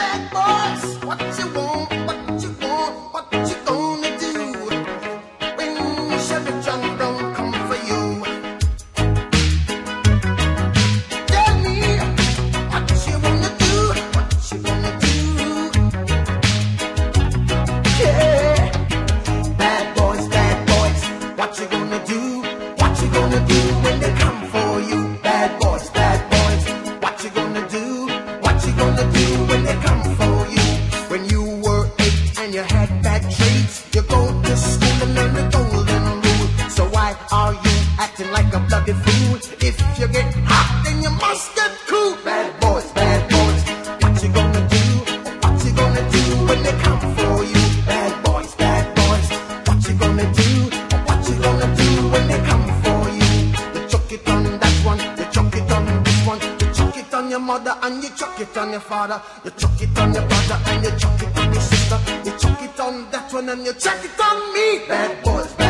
Bad boys, what you want, acting like a bloody fool? If you get hot, then you must get cool. Bad boys, bad boys, what you gonna do? What you gonna do when they come for you? Bad boys, bad boys, what you gonna do? What you gonna do when they come for you? You chuck it on that one, you chuck it on this one, you chuck it on your mother and you chuck it on your father, you chuck it on your brother and you chuck it on your sister, you chuck it on that one and you chuck it on me. Bad boys, bad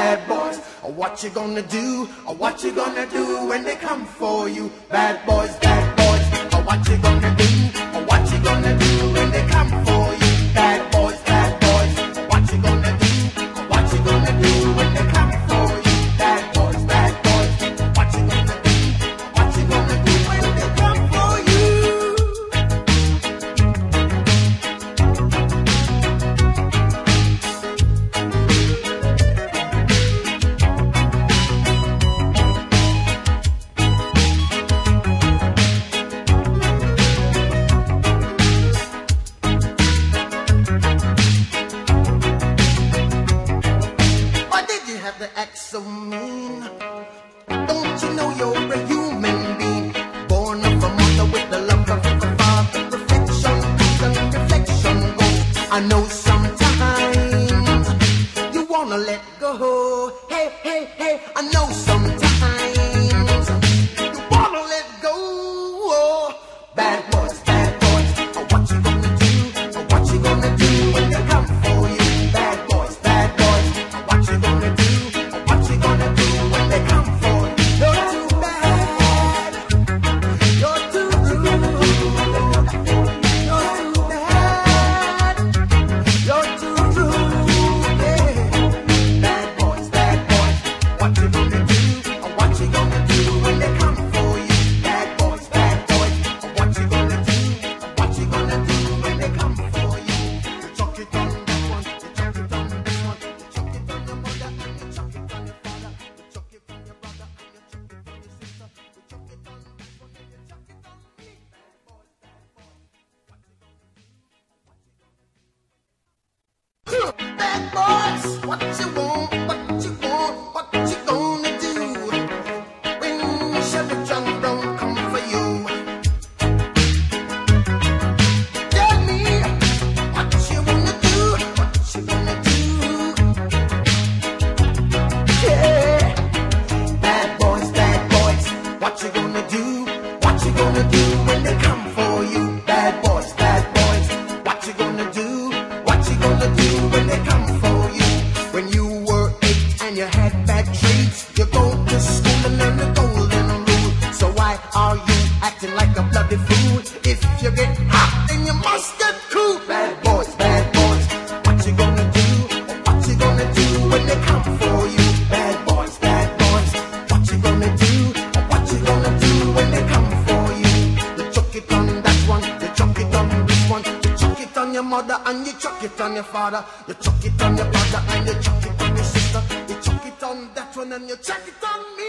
bad boys, boys. What you gonna do? Or what you gonna do when they come for you? Bad boys, bad boys. Or what you gonna do? Or what you gonna do so mean? Don't you know you're a human being? Born of a mother with the love of a father. Reflection comes and reflection goes. I know sometimes you wanna let go. Hey, hey, hey, I know sometimes acting like a bloody fool? If you get hot, then you must get cool. Bad boys, bad boys, what you gonna do? What you gonna do when they come for you? Bad boys, bad boys, what you gonna do? What you gonna do when they come for you? You chuck it on that one, you chuck it on this one, you chuck it on your mother and you chuck it on your father, you chuck it on your brother and you chuck it on your sister, you chuck it on that one and you chuck it on me.